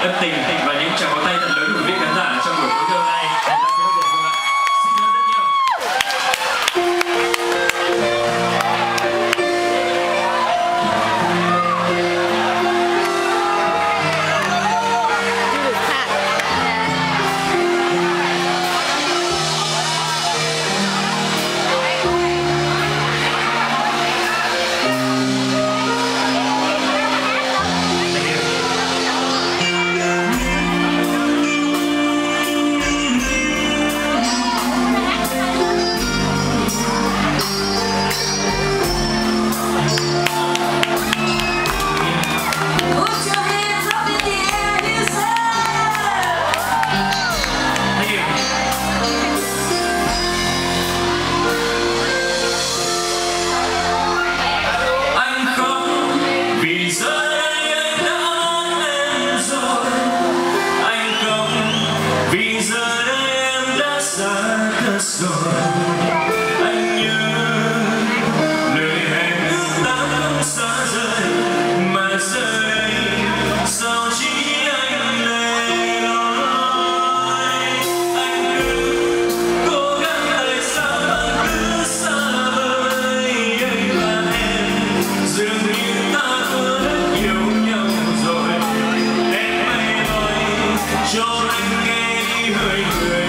ân tình và những tràng pháo tay thật lớn cho anh nghe đi hơi người